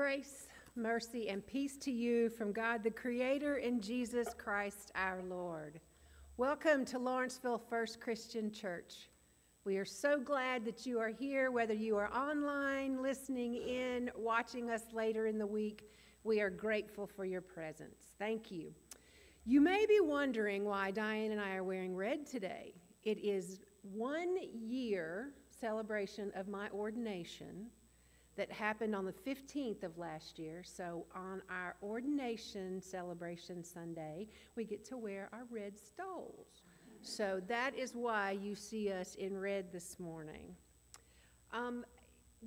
Grace, mercy, and peace to you from God the Creator and Jesus Christ our Lord. Welcome to Lawrenceville First Christian Church. We are so glad that you are here, whether you are online, listening in, watching us later in the week. We are grateful for your presence. Thank you. You may be wondering why Diane and I are wearing red today. It is one year celebration of my ordination that happened on the 15th of last year. So, on our ordination celebration Sunday, we get to wear our red stoles. So, that is why you see us in red this morning. Um,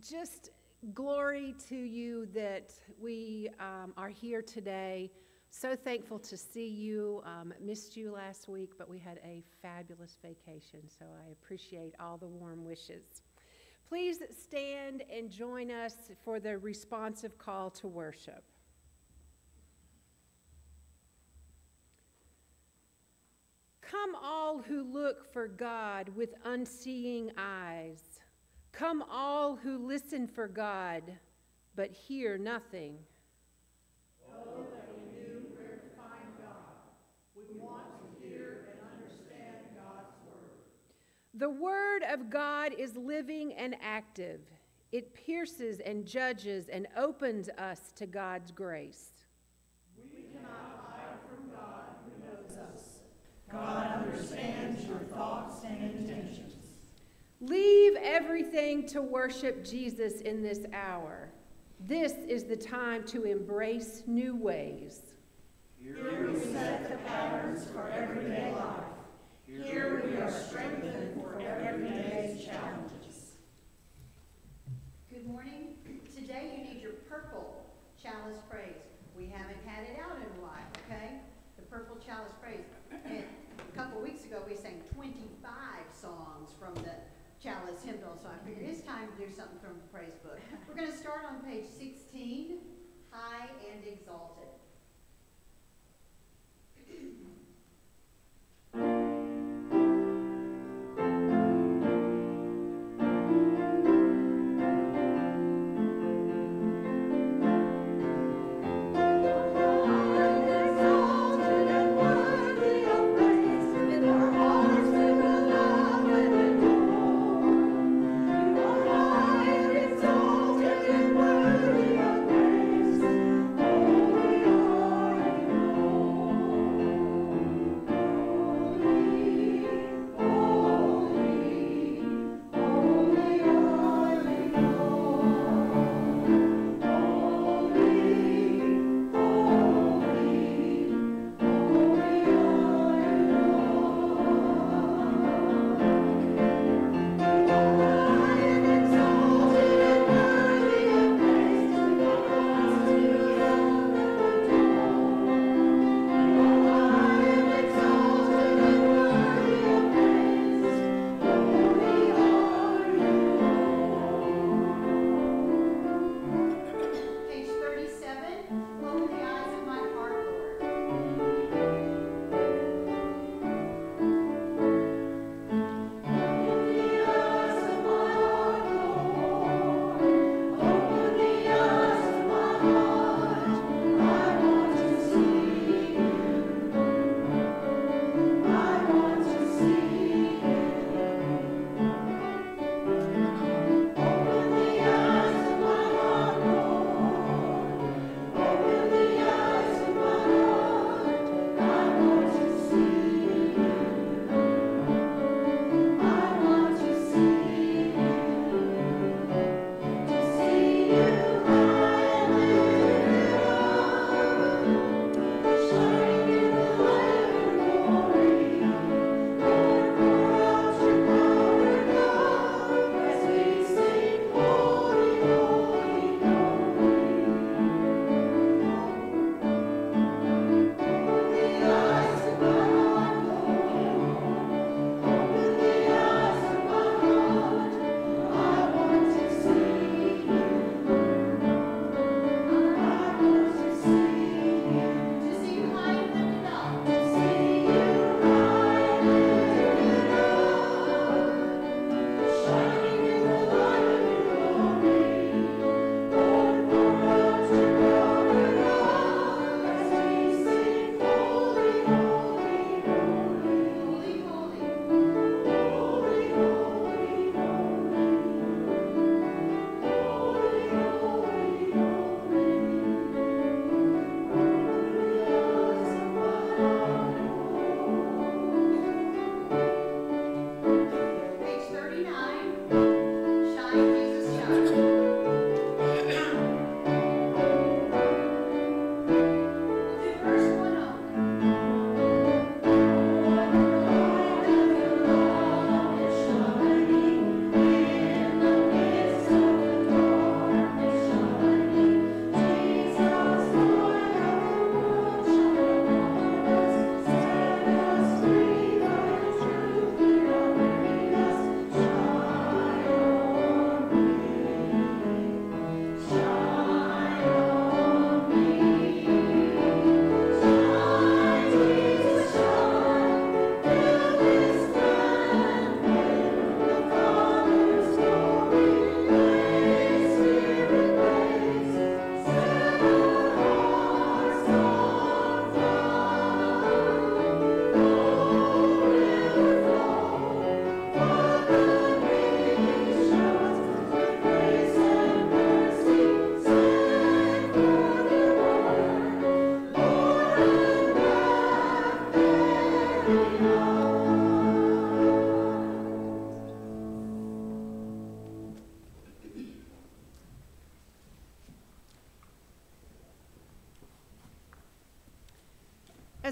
just glory to you that we um, are here today. So thankful to see you. Um, missed you last week, but we had a fabulous vacation, so I appreciate all the warm wishes. Please stand and join us for the responsive call to worship. Come, all who look for God with unseeing eyes. Come, all who listen for God, but hear nothing. The Word of God is living and active. It pierces and judges and opens us to God's grace. We cannot hide from God who knows us. God understands your thoughts and intentions. Leave everything to worship Jesus in this hour. This is the time to embrace new ways. Here we set the patterns for everyday life. Here we are strengthened for everyday's challenges. Good morning. Today you need your purple chalice praise. We haven't had it out in a while, okay? The purple chalice praise. And a couple weeks ago we sang 25 songs from the chalice hymnal, so I figured it's time to do something from the praise book. We're going to start on page 16, High and Exalted.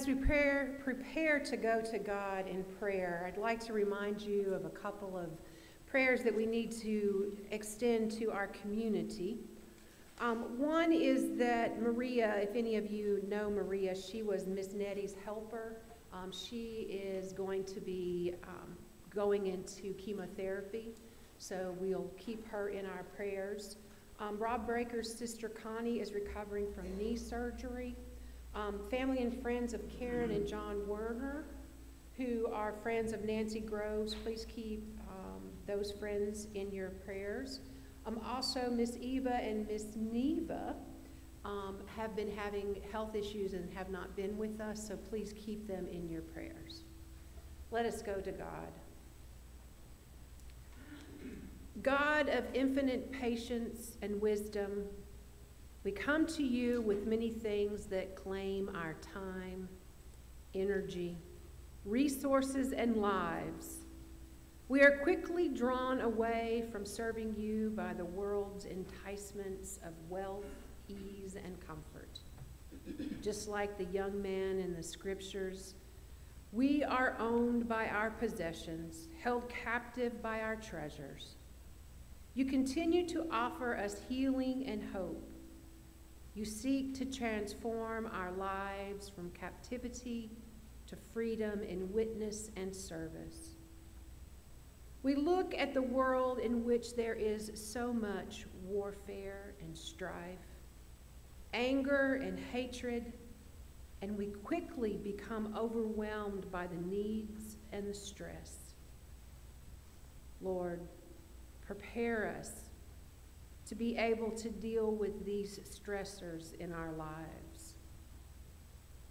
as we prepare, prepare to go to God in prayer, I'd like to remind you of a couple of prayers that we need to extend to our community. Um, one is that Maria, if any of you know Maria, she was Miss Nettie's helper. Um, she is going to be um, going into chemotherapy, so we'll keep her in our prayers. Um, Rob Breaker's sister Connie is recovering from knee surgery. Um, family and friends of Karen and John Werner, who are friends of Nancy Groves, please keep um, those friends in your prayers. Um, also, Miss Eva and Miss Neva um, have been having health issues and have not been with us, so please keep them in your prayers. Let us go to God. God of infinite patience and wisdom, we come to you with many things that claim our time, energy, resources, and lives. We are quickly drawn away from serving you by the world's enticements of wealth, ease, and comfort. Just like the young man in the scriptures, we are owned by our possessions, held captive by our treasures. You continue to offer us healing and hope. You seek to transform our lives from captivity to freedom in witness and service. We look at the world in which there is so much warfare and strife, anger and hatred, and we quickly become overwhelmed by the needs and the stress. Lord, prepare us to be able to deal with these stressors in our lives.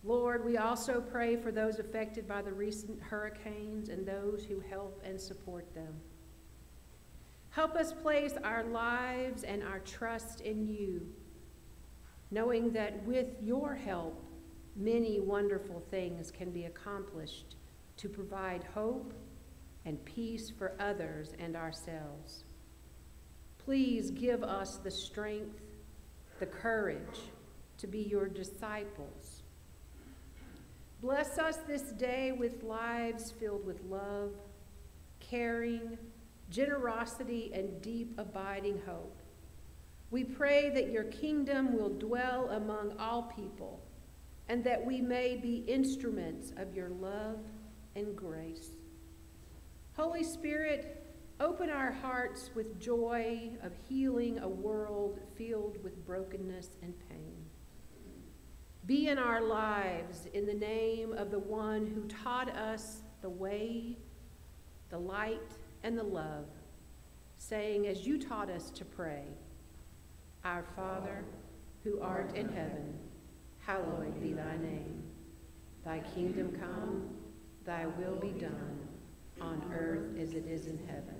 Lord, we also pray for those affected by the recent hurricanes and those who help and support them. Help us place our lives and our trust in you, knowing that with your help, many wonderful things can be accomplished to provide hope and peace for others and ourselves. Please give us the strength, the courage to be your disciples. Bless us this day with lives filled with love, caring, generosity, and deep abiding hope. We pray that your kingdom will dwell among all people and that we may be instruments of your love and grace. Holy Spirit, Open our hearts with joy of healing a world filled with brokenness and pain. Be in our lives in the name of the one who taught us the way, the light, and the love, saying, as you taught us to pray, Our Father, who art in heaven, hallowed be thy name. Thy kingdom come, thy will be done, on earth as it is in heaven.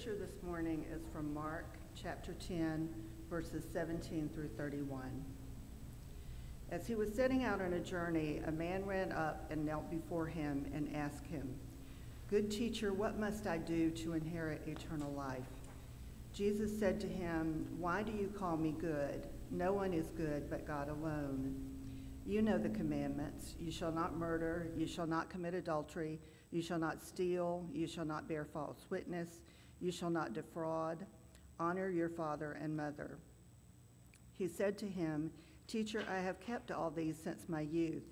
Scripture this morning is from Mark chapter 10, verses 17 through 31. As he was setting out on a journey, a man ran up and knelt before him and asked him, Good teacher, what must I do to inherit eternal life? Jesus said to him, Why do you call me good? No one is good but God alone. You know the commandments. You shall not murder, you shall not commit adultery, you shall not steal, you shall not bear false witness, you shall not defraud, honor your father and mother. He said to him, Teacher, I have kept all these since my youth.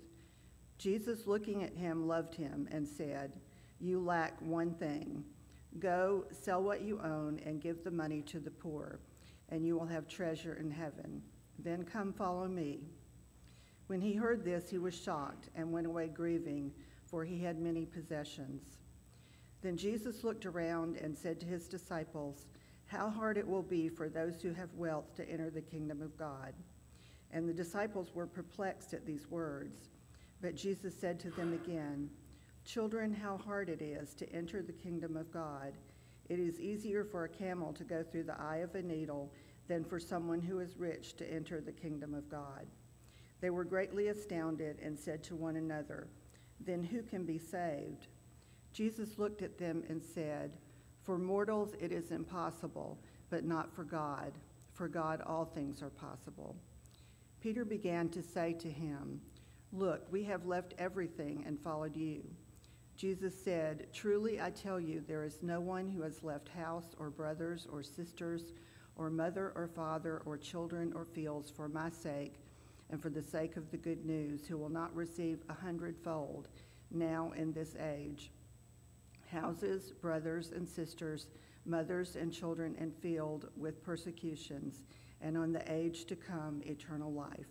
Jesus, looking at him, loved him and said, You lack one thing. Go, sell what you own, and give the money to the poor, and you will have treasure in heaven. Then come follow me. When he heard this, he was shocked and went away grieving, for he had many possessions. Then Jesus looked around and said to his disciples, How hard it will be for those who have wealth to enter the kingdom of God. And the disciples were perplexed at these words. But Jesus said to them again, Children, how hard it is to enter the kingdom of God. It is easier for a camel to go through the eye of a needle than for someone who is rich to enter the kingdom of God. They were greatly astounded and said to one another, Then who can be saved? Jesus looked at them and said, For mortals it is impossible, but not for God. For God all things are possible. Peter began to say to him, Look, we have left everything and followed you. Jesus said, Truly I tell you, there is no one who has left house or brothers or sisters or mother or father or children or fields for my sake and for the sake of the good news who will not receive a hundredfold now in this age houses, brothers and sisters, mothers and children, and field with persecutions, and on the age to come eternal life.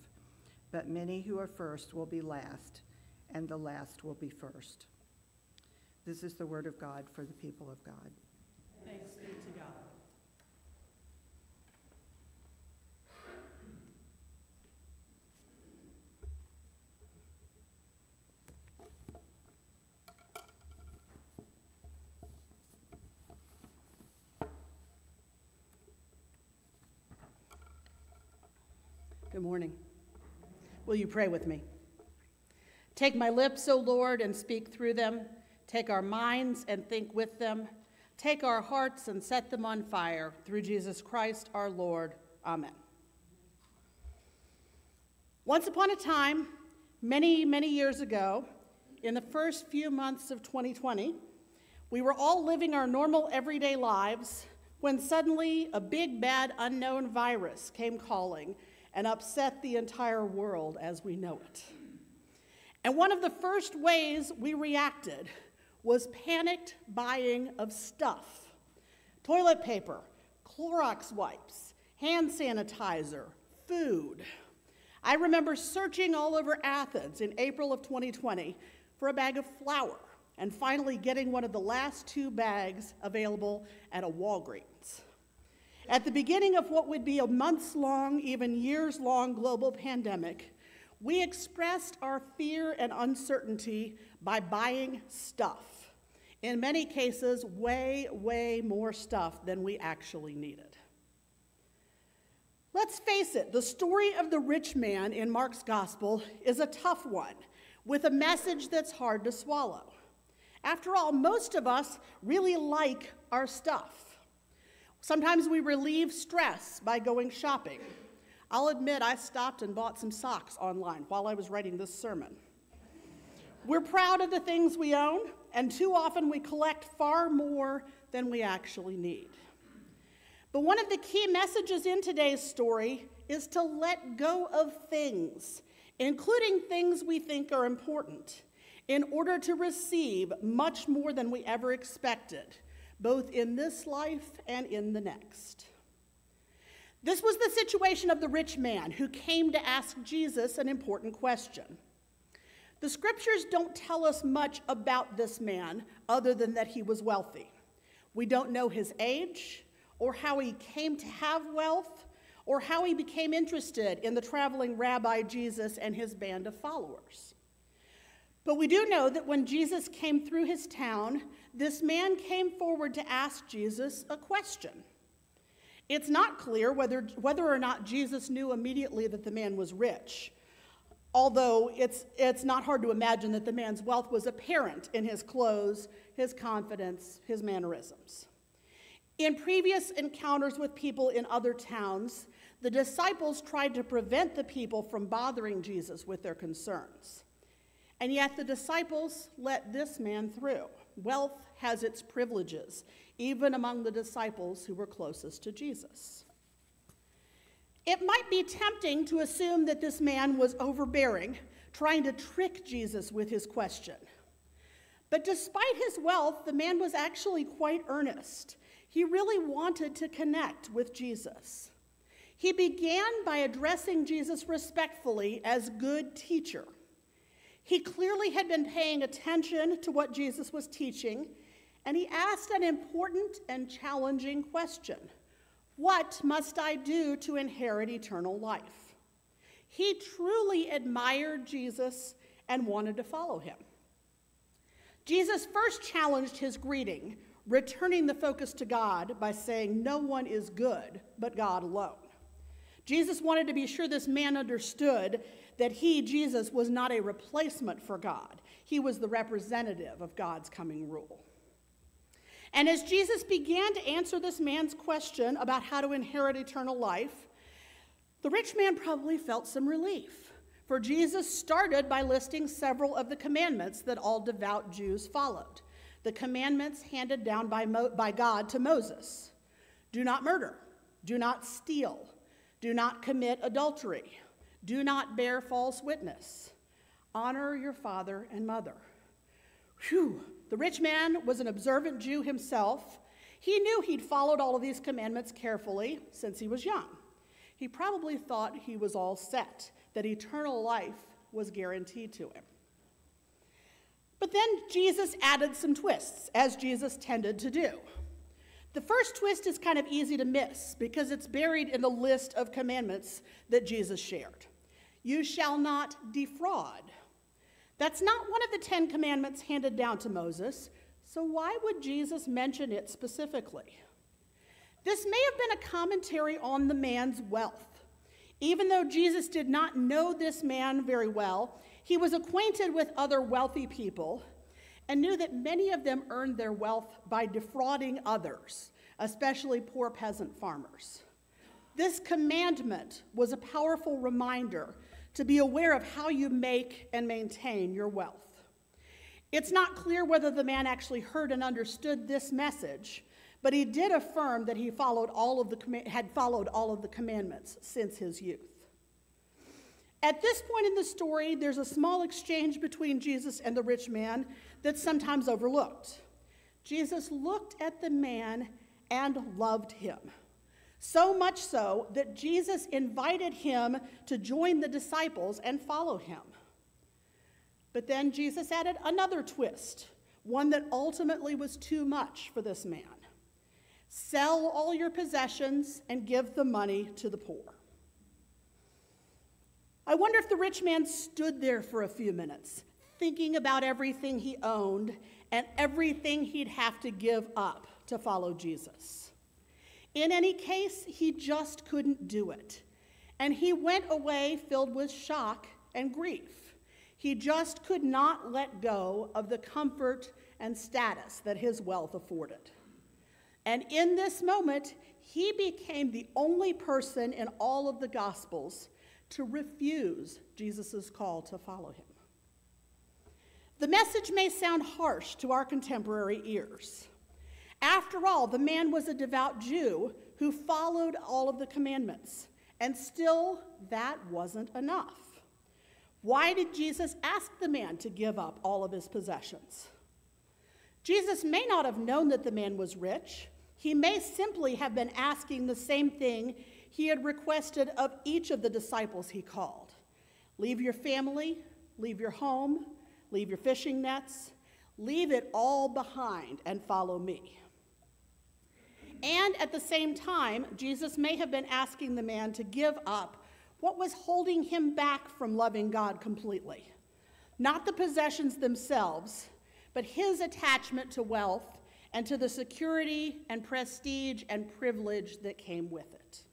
But many who are first will be last, and the last will be first. This is the word of God for the people of God. Thanks be to God. Good morning. Will you pray with me? Take my lips, O Lord, and speak through them. Take our minds and think with them. Take our hearts and set them on fire through Jesus Christ our Lord. Amen. Once upon a time, many, many years ago, in the first few months of 2020, we were all living our normal everyday lives when suddenly a big, bad, unknown virus came calling and upset the entire world as we know it. And one of the first ways we reacted was panicked buying of stuff toilet paper, Clorox wipes, hand sanitizer, food. I remember searching all over Athens in April of 2020 for a bag of flour and finally getting one of the last two bags available at a Walgreens. At the beginning of what would be a months long, even years long global pandemic, we expressed our fear and uncertainty by buying stuff. In many cases, way, way more stuff than we actually needed. Let's face it, the story of the rich man in Mark's gospel is a tough one with a message that's hard to swallow. After all, most of us really like our stuff. Sometimes we relieve stress by going shopping. I'll admit I stopped and bought some socks online while I was writing this sermon. We're proud of the things we own, and too often we collect far more than we actually need. But one of the key messages in today's story is to let go of things, including things we think are important, in order to receive much more than we ever expected both in this life and in the next. This was the situation of the rich man who came to ask Jesus an important question. The scriptures don't tell us much about this man other than that he was wealthy. We don't know his age, or how he came to have wealth, or how he became interested in the traveling rabbi Jesus and his band of followers. But we do know that when Jesus came through his town, this man came forward to ask Jesus a question. It's not clear whether, whether or not Jesus knew immediately that the man was rich, although it's, it's not hard to imagine that the man's wealth was apparent in his clothes, his confidence, his mannerisms. In previous encounters with people in other towns, the disciples tried to prevent the people from bothering Jesus with their concerns. And yet the disciples let this man through. Wealth has its privileges, even among the disciples who were closest to Jesus. It might be tempting to assume that this man was overbearing, trying to trick Jesus with his question. But despite his wealth, the man was actually quite earnest. He really wanted to connect with Jesus. He began by addressing Jesus respectfully as good teacher. He clearly had been paying attention to what Jesus was teaching, and he asked an important and challenging question What must I do to inherit eternal life? He truly admired Jesus and wanted to follow him. Jesus first challenged his greeting, returning the focus to God by saying, No one is good but God alone. Jesus wanted to be sure this man understood that he, Jesus, was not a replacement for God. He was the representative of God's coming rule. And as Jesus began to answer this man's question about how to inherit eternal life, the rich man probably felt some relief. For Jesus started by listing several of the commandments that all devout Jews followed. The commandments handed down by, Mo- by God to Moses do not murder, do not steal do not commit adultery. Do not bear false witness. Honor your father and mother. Whew. The rich man was an observant Jew himself. He knew he'd followed all of these commandments carefully since he was young. He probably thought he was all set, that eternal life was guaranteed to him. But then Jesus added some twists, as Jesus tended to do. The first twist is kind of easy to miss because it's buried in the list of commandments that Jesus shared. You shall not defraud. That's not one of the Ten Commandments handed down to Moses, so why would Jesus mention it specifically? This may have been a commentary on the man's wealth. Even though Jesus did not know this man very well, he was acquainted with other wealthy people and knew that many of them earned their wealth by defrauding others, especially poor peasant farmers. This commandment was a powerful reminder to be aware of how you make and maintain your wealth. It's not clear whether the man actually heard and understood this message, but he did affirm that he followed all of the, had followed all of the commandments since his youth. At this point in the story, there's a small exchange between Jesus and the rich man that's sometimes overlooked. Jesus looked at the man and loved him. So much so that Jesus invited him to join the disciples and follow him. But then Jesus added another twist, one that ultimately was too much for this man. Sell all your possessions and give the money to the poor. I wonder if the rich man stood there for a few minutes, thinking about everything he owned and everything he'd have to give up to follow Jesus. In any case, he just couldn't do it. And he went away filled with shock and grief. He just could not let go of the comfort and status that his wealth afforded. And in this moment, he became the only person in all of the Gospels to refuse Jesus' call to follow him. The message may sound harsh to our contemporary ears. After all, the man was a devout Jew who followed all of the commandments, and still that wasn't enough. Why did Jesus ask the man to give up all of his possessions? Jesus may not have known that the man was rich. He may simply have been asking the same thing he had requested of each of the disciples he called Leave your family, leave your home, leave your fishing nets, leave it all behind and follow me. And at the same time, Jesus may have been asking the man to give up what was holding him back from loving God completely not the possessions themselves, but his attachment to wealth and to the security and prestige and privilege that came with it.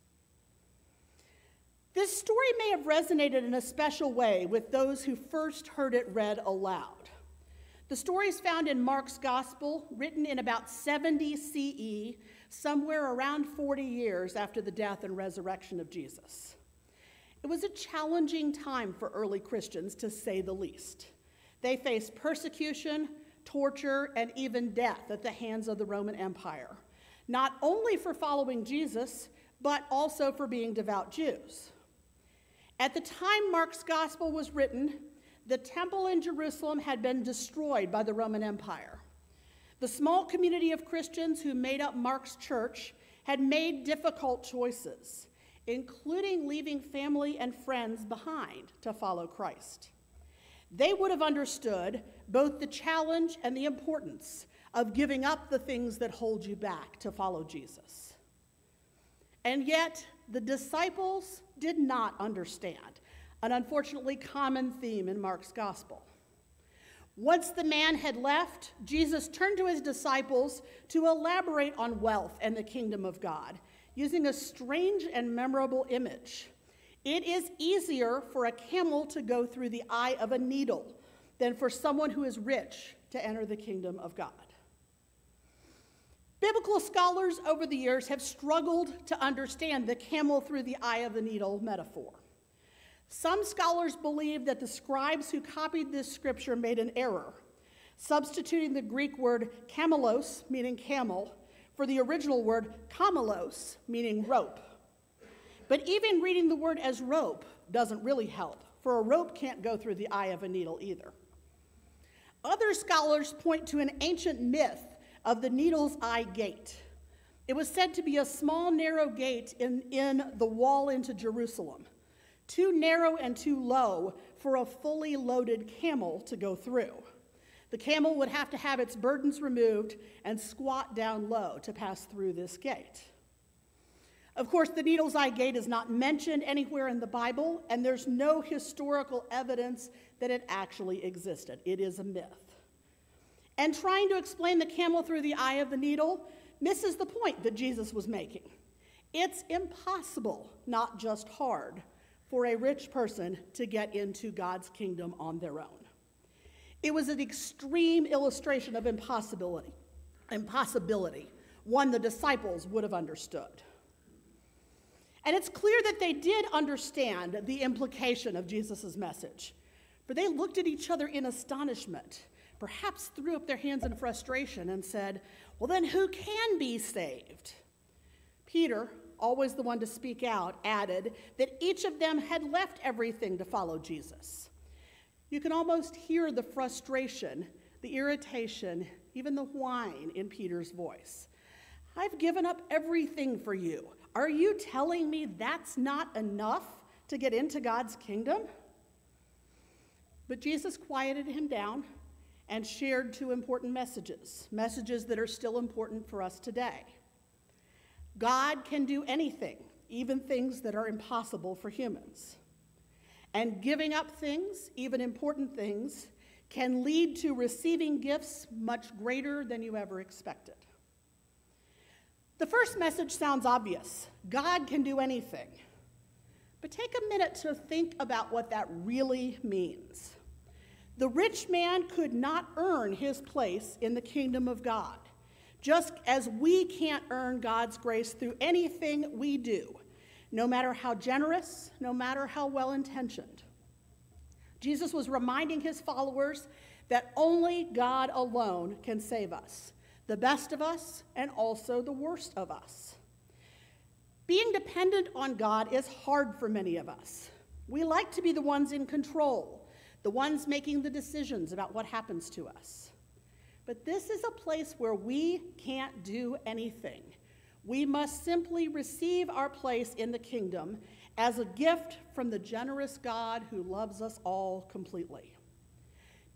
This story may have resonated in a special way with those who first heard it read aloud. The story is found in Mark's Gospel, written in about 70 CE, somewhere around 40 years after the death and resurrection of Jesus. It was a challenging time for early Christians, to say the least. They faced persecution, torture, and even death at the hands of the Roman Empire, not only for following Jesus, but also for being devout Jews. At the time Mark's Gospel was written, the temple in Jerusalem had been destroyed by the Roman Empire. The small community of Christians who made up Mark's church had made difficult choices including leaving family and friends behind to follow Christ. They would have understood both the challenge and the importance of giving up the things that hold you back to follow Jesus. And yet, the disciples did not understand, an unfortunately common theme in Mark's gospel. Once the man had left, Jesus turned to his disciples to elaborate on wealth and the kingdom of God using a strange and memorable image. It is easier for a camel to go through the eye of a needle than for someone who is rich to enter the kingdom of God. Biblical scholars over the years have struggled to understand the camel through the eye of the needle metaphor. Some scholars believe that the scribes who copied this scripture made an error, substituting the Greek word camelos, meaning camel, for the original word kamelos, meaning rope. But even reading the word as rope doesn't really help, for a rope can't go through the eye of a needle either. Other scholars point to an ancient myth of the needle's eye gate. It was said to be a small, narrow gate in, in the wall into Jerusalem, too narrow and too low for a fully loaded camel to go through. The camel would have to have its burdens removed and squat down low to pass through this gate. Of course, the Needle's Eye Gate is not mentioned anywhere in the Bible, and there's no historical evidence that it actually existed. It is a myth. And trying to explain the camel through the eye of the needle misses the point that Jesus was making. It's impossible, not just hard, for a rich person to get into God's kingdom on their own. It was an extreme illustration of impossibility, impossibility, one the disciples would have understood. And it's clear that they did understand the implication of Jesus' message, for they looked at each other in astonishment, perhaps threw up their hands in frustration and said, Well, then who can be saved? Peter, always the one to speak out, added that each of them had left everything to follow Jesus. You can almost hear the frustration, the irritation, even the whine in Peter's voice. I've given up everything for you. Are you telling me that's not enough to get into God's kingdom? But Jesus quieted him down and shared two important messages, messages that are still important for us today. God can do anything, even things that are impossible for humans. And giving up things, even important things, can lead to receiving gifts much greater than you ever expected. The first message sounds obvious God can do anything. But take a minute to think about what that really means. The rich man could not earn his place in the kingdom of God, just as we can't earn God's grace through anything we do no matter how generous, no matter how well intentioned. Jesus was reminding his followers that only God alone can save us, the best of us and also the worst of us. Being dependent on God is hard for many of us. We like to be the ones in control, the ones making the decisions about what happens to us. But this is a place where we can't do anything. We must simply receive our place in the kingdom as a gift from the generous God who loves us all completely.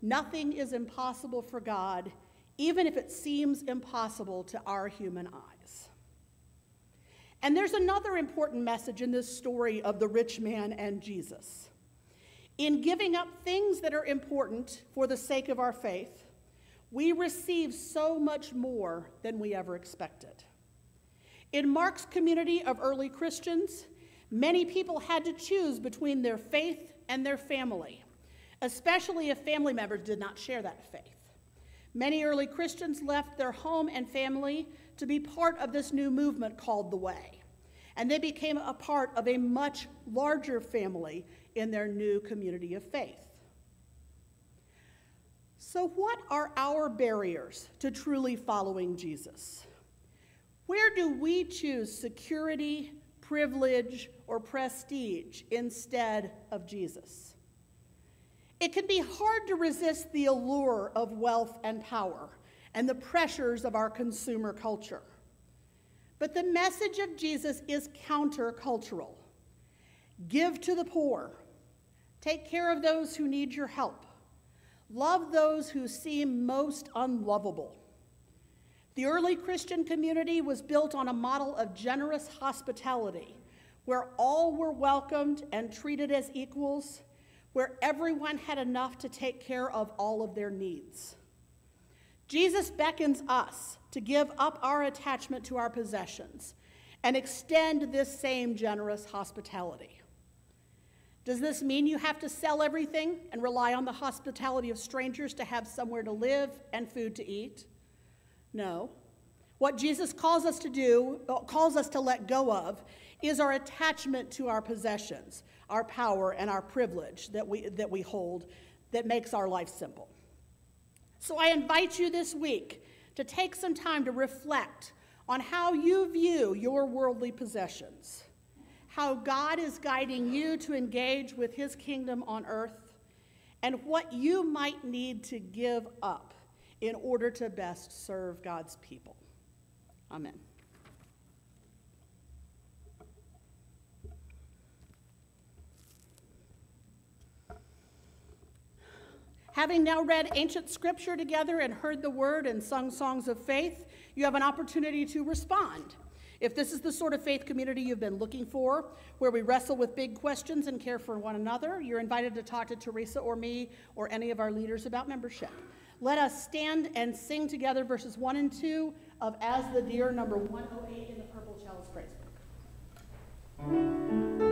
Nothing is impossible for God, even if it seems impossible to our human eyes. And there's another important message in this story of the rich man and Jesus. In giving up things that are important for the sake of our faith, we receive so much more than we ever expected. In Mark's community of early Christians, many people had to choose between their faith and their family, especially if family members did not share that faith. Many early Christians left their home and family to be part of this new movement called the Way, and they became a part of a much larger family in their new community of faith. So, what are our barriers to truly following Jesus? Where do we choose security, privilege, or prestige instead of Jesus? It can be hard to resist the allure of wealth and power and the pressures of our consumer culture. But the message of Jesus is countercultural. Give to the poor, take care of those who need your help, love those who seem most unlovable. The early Christian community was built on a model of generous hospitality where all were welcomed and treated as equals, where everyone had enough to take care of all of their needs. Jesus beckons us to give up our attachment to our possessions and extend this same generous hospitality. Does this mean you have to sell everything and rely on the hospitality of strangers to have somewhere to live and food to eat? No. What Jesus calls us to do, uh, calls us to let go of, is our attachment to our possessions, our power, and our privilege that we, that we hold that makes our life simple. So I invite you this week to take some time to reflect on how you view your worldly possessions, how God is guiding you to engage with his kingdom on earth, and what you might need to give up in order to best serve God's people. Amen. Having now read ancient scripture together and heard the word and sung songs of faith, you have an opportunity to respond. If this is the sort of faith community you've been looking for, where we wrestle with big questions and care for one another, you're invited to talk to Teresa or me or any of our leaders about membership. Let us stand and sing together verses 1 and 2 of As the Deer, number 108 in the Purple Chalice Praise Book.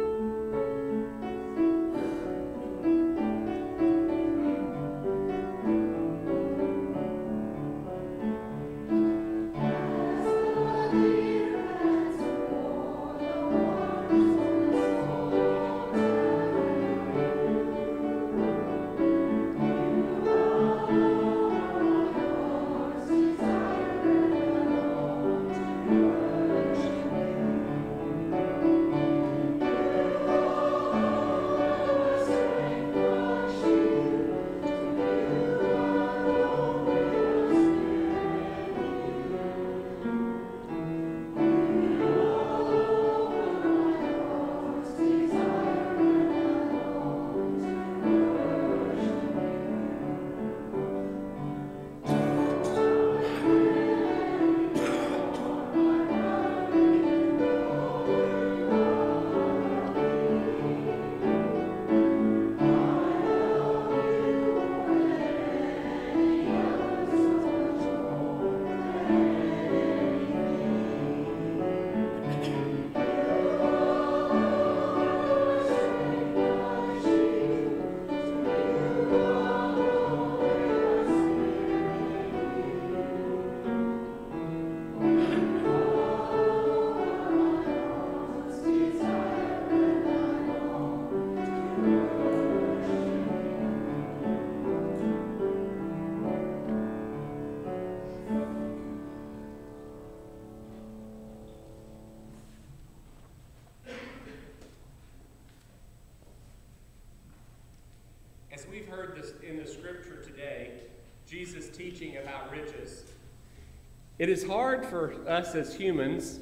It is hard for us as humans.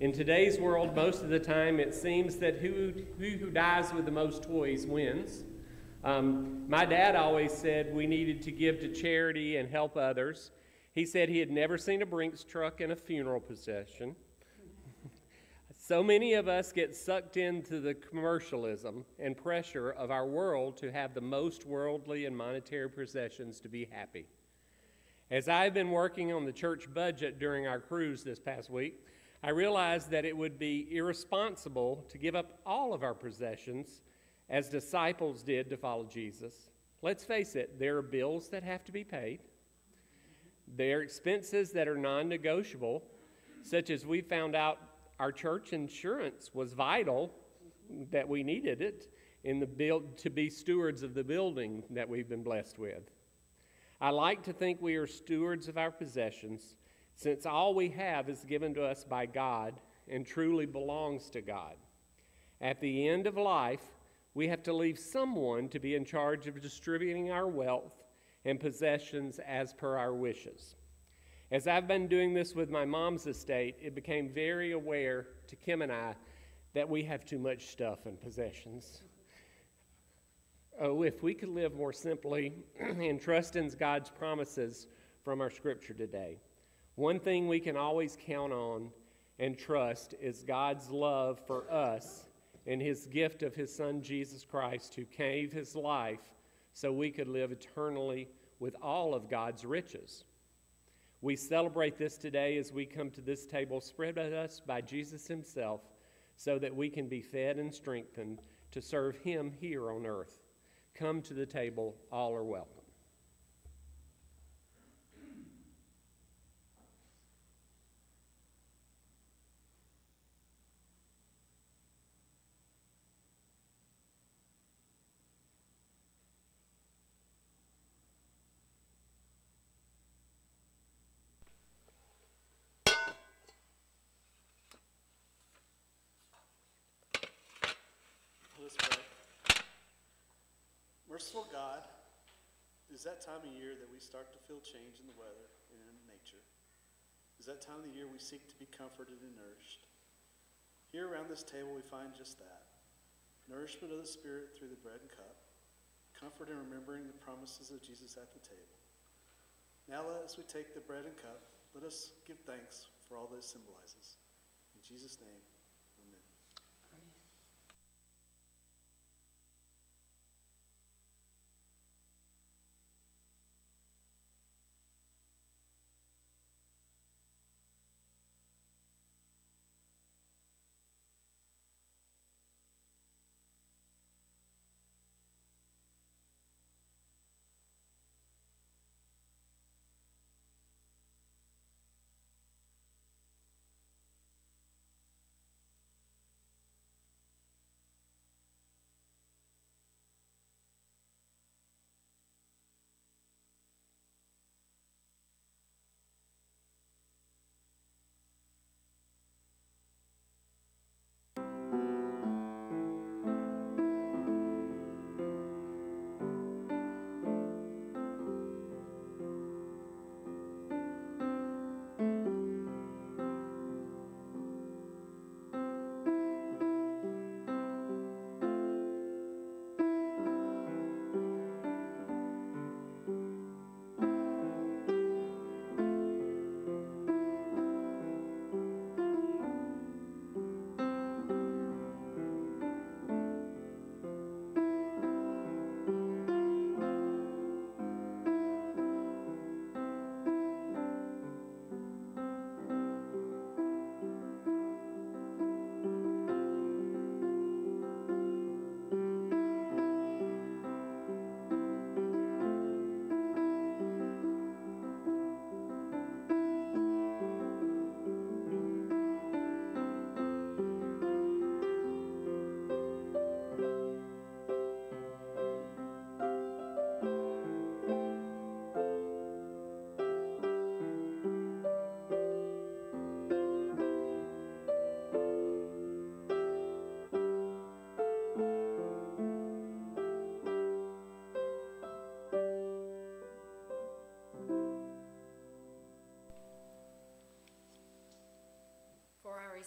In today's world, most of the time, it seems that who, who, who dies with the most toys wins. Um, my dad always said we needed to give to charity and help others. He said he had never seen a Brinks truck in a funeral procession. So many of us get sucked into the commercialism and pressure of our world to have the most worldly and monetary possessions to be happy. As I've been working on the church budget during our cruise this past week, I realized that it would be irresponsible to give up all of our possessions as disciples did to follow Jesus. Let's face it, there are bills that have to be paid. There are expenses that are non negotiable, such as we found out our church insurance was vital, that we needed it in the build, to be stewards of the building that we've been blessed with. I like to think we are stewards of our possessions, since all we have is given to us by God and truly belongs to God. At the end of life, we have to leave someone to be in charge of distributing our wealth and possessions as per our wishes. As I've been doing this with my mom's estate, it became very aware to Kim and I that we have too much stuff and possessions. Oh, if we could live more simply and trust in God's promises from our scripture today. One thing we can always count on and trust is God's love for us and his gift of his son Jesus Christ, who gave his life so we could live eternally with all of God's riches. We celebrate this today as we come to this table spread at us by Jesus himself so that we can be fed and strengthened to serve him here on earth. Come to the table, all are welcome. Let us pray. Merciful God, it is that time of year that we start to feel change in the weather and in nature. It is that time of the year we seek to be comforted and nourished. Here around this table we find just that. Nourishment of the Spirit through the bread and cup. Comfort in remembering the promises of Jesus at the table. Now as we take the bread and cup, let us give thanks for all that it symbolizes. In Jesus' name,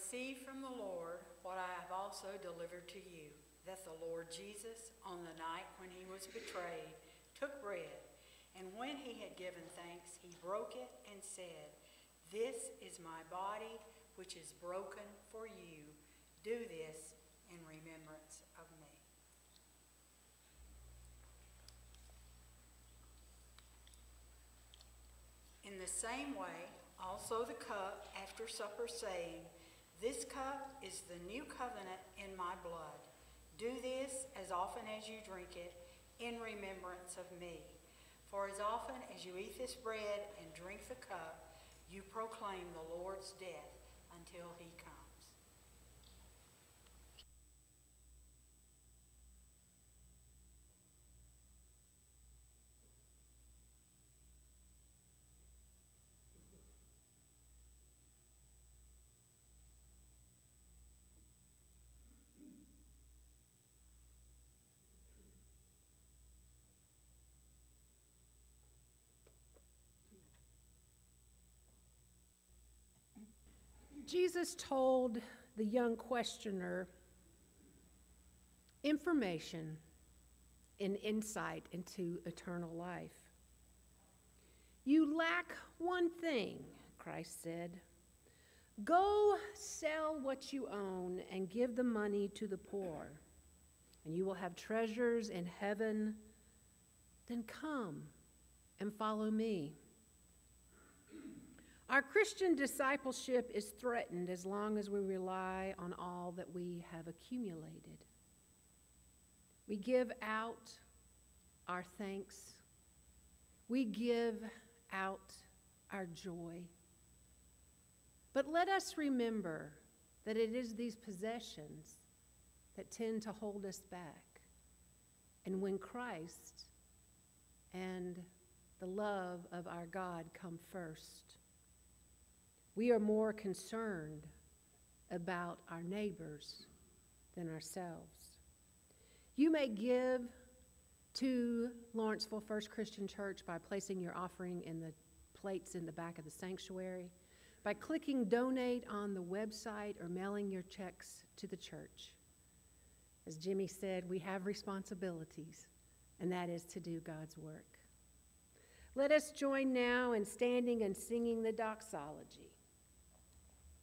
received from the Lord what I have also delivered to you, that the Lord Jesus, on the night when he was betrayed, took bread, and when he had given thanks, he broke it and said, This is my body, which is broken for you. Do this in remembrance of me. In the same way, also the cup after supper, saying, This cup is the new covenant in my blood. Do this as often as you drink it in remembrance of me. For as often as you eat this bread and drink the cup, you proclaim the Lord's death until he comes. Jesus told the young questioner information and insight into eternal life. You lack one thing, Christ said. Go sell what you own and give the money to the poor, and you will have treasures in heaven. Then come and follow me. Our Christian discipleship is threatened as long as we rely on all that we have accumulated. We give out our thanks, we give out our joy. But let us remember that it is these possessions that tend to hold us back. And when Christ and the love of our God come first, we are more concerned about our neighbors than ourselves. You may give to Lawrenceville First Christian Church by placing your offering in the plates in the back of the sanctuary, by clicking donate on the website, or mailing your checks to the church. As Jimmy said, we have responsibilities, and that is to do God's work. Let us join now in standing and singing the doxology.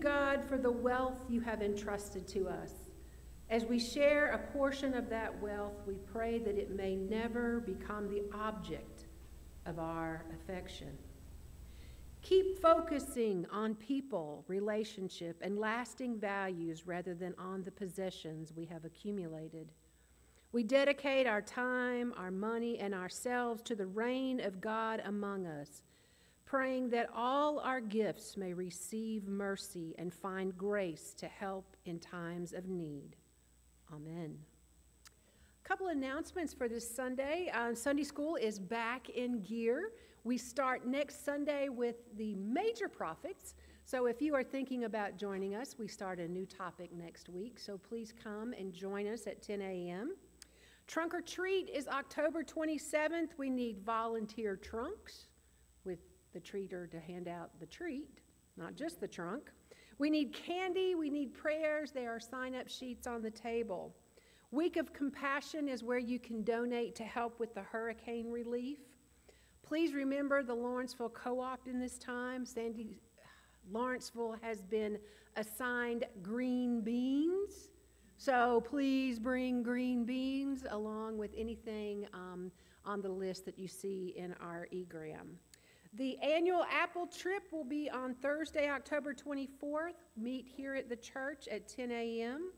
God, for the wealth you have entrusted to us. As we share a portion of that wealth, we pray that it may never become the object of our affection. Keep focusing on people, relationship, and lasting values rather than on the possessions we have accumulated. We dedicate our time, our money, and ourselves to the reign of God among us praying that all our gifts may receive mercy and find grace to help in times of need. Amen. A couple announcements for this Sunday. Uh, Sunday school is back in gear. We start next Sunday with the major prophets. So if you are thinking about joining us, we start a new topic next week. So please come and join us at 10 a.m. Trunk or treat is October 27th. We need volunteer trunks the treater to hand out the treat, not just the trunk. We need candy, we need prayers. There are sign up sheets on the table. Week of Compassion is where you can donate to help with the hurricane relief. Please remember the Lawrenceville Co op in this time. Sandy Lawrenceville has been assigned green beans. So please bring green beans along with anything um, on the list that you see in our egram. The annual Apple trip will be on Thursday, October 24th. Meet here at the church at 10 a.m.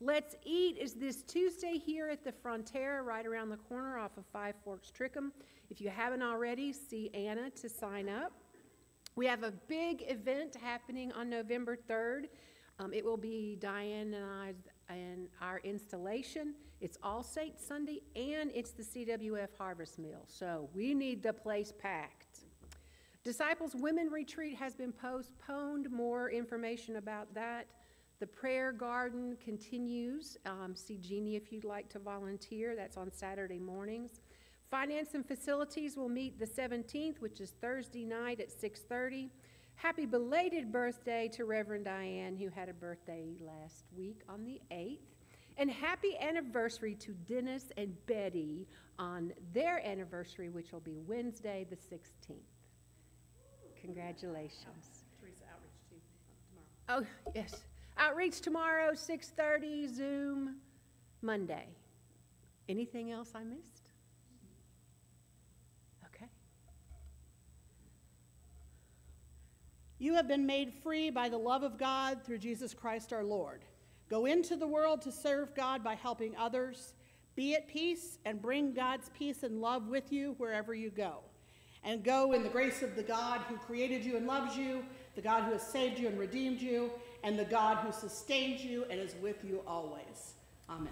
Let's Eat is this Tuesday here at the Frontera, right around the corner off of Five Forks Trickum. If you haven't already, see Anna to sign up. We have a big event happening on November 3rd. Um, it will be Diane and I and our installation. It's All Saints Sunday, and it's the CWF Harvest Meal, so we need the place packed. Disciples Women Retreat has been postponed. More information about that. The prayer garden continues. Um, see Jeannie if you'd like to volunteer. That's on Saturday mornings. Finance and Facilities will meet the 17th, which is Thursday night at 6:30. Happy belated birthday to Reverend Diane, who had a birthday last week on the 8th. And happy anniversary to Dennis and Betty on their anniversary, which will be Wednesday, the 16th. Congratulations. Teresa, outreach too, tomorrow. Oh, yes. Outreach tomorrow, 6:30, Zoom, Monday. Anything else I missed? Okay. You have been made free by the love of God through Jesus Christ our Lord. Go into the world to serve God by helping others. Be at peace and bring God's peace and love with you wherever you go. And go in the grace of the God who created you and loves you, the God who has saved you and redeemed you, and the God who sustains you and is with you always. Amen.